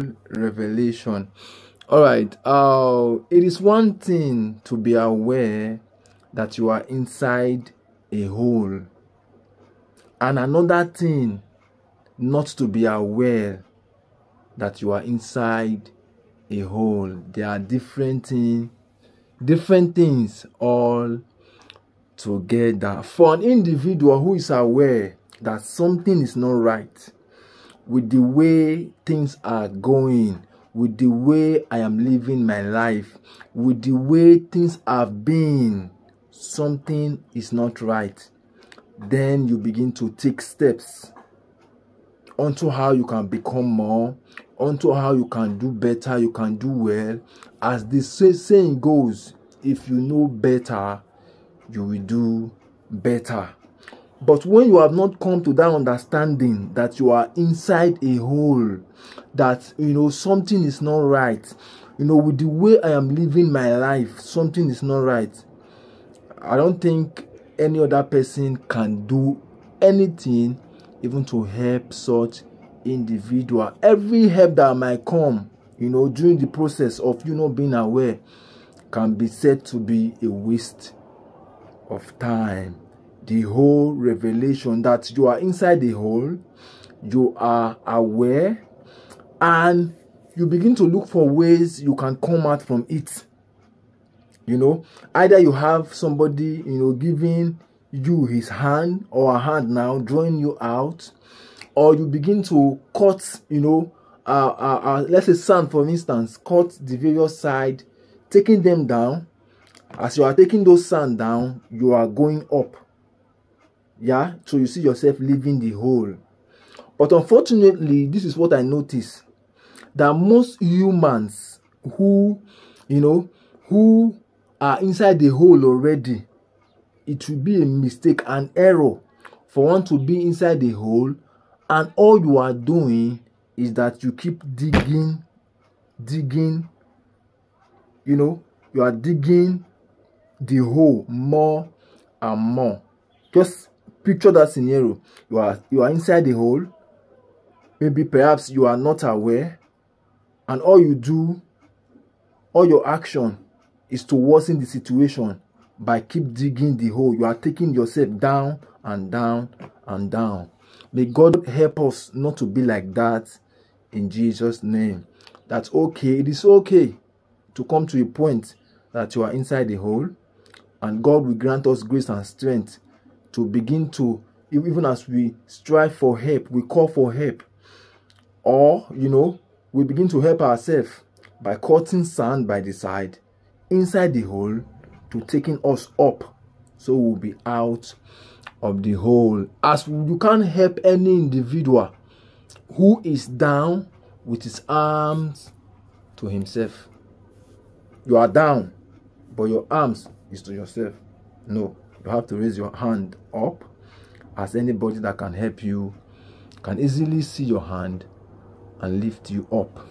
hole revelation. All right uh it is one thing to be aware that you are inside a hole and another thing not to be aware that you are inside a hole. There are different things different things all together. For an individual who is aware that something is not right with the way things are going with the way i am living my life with the way things have been something is not right. Then you begin to take steps onto how you can become more onto how you can do better you can do well. As the saying goes if you know better you will do better but when you have not come to that understanding that you are inside a hole that you know something is not right you know with the way i am living my life something is not right i don't think any other person can do anything even to help such individual. Every help that might come you know during the process of you not being aware can be said to be a waste of time the whole revelation that you are inside the hole you are aware and you begin to look for ways you can come out from it. You know either you have somebody you know giving you his hand or a hand now drawing you out or you begin to cut you know uh, uh, uh let's say sand for instance cut the various side taking them down. As you are taking those sand down you are going up yeah? So you see yourself leaving the hole but unfortunately this is what i notice that most humans who you know who are inside the hole already it will be a mistake an error for one to be inside the hole and all you are doing is that you keep digging digging you know you are digging the hole more and more. Just picture that scenario. You are you are inside the hole. Maybe perhaps you are not aware. And all you do all your action is to worsen the situation by keep digging the hole. You are taking yourself down and down and down. May god help us not to be like that in jesus name. That's okay. It is okay to come to a point that you are inside the hole. And God will grant us grace and strength to begin to even as we strive for help we call for help. Or you know we begin to help ourselves by cutting sand by the side inside the hole to taking us up. So we'll be out of the hole. As you can't help any individual who is down with his arms to himself. You are down but your arms is to yourself. No you have to raise your hand up. As anybody that can help you can easily see your hand and lift you up